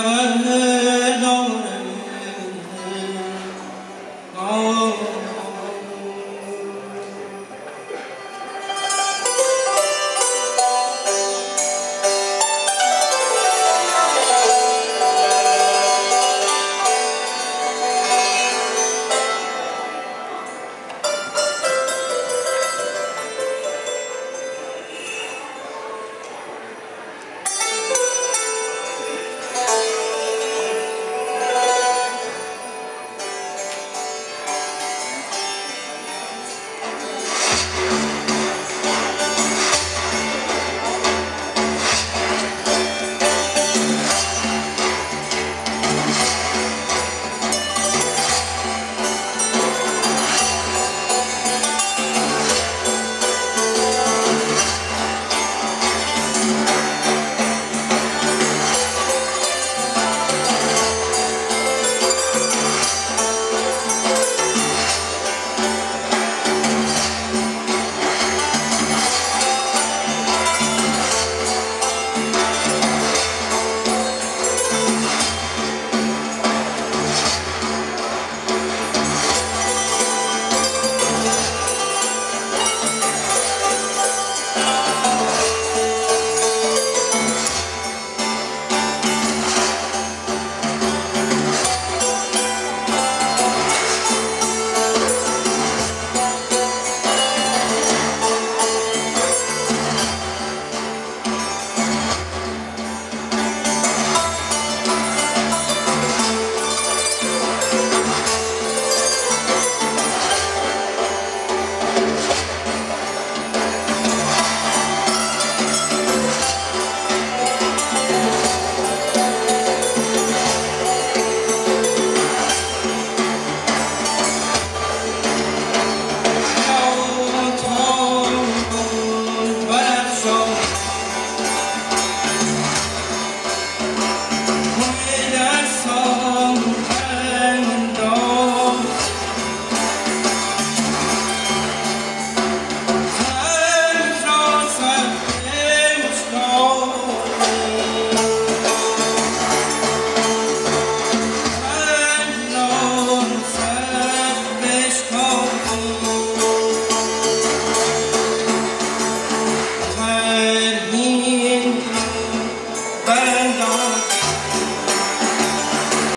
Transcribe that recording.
خبر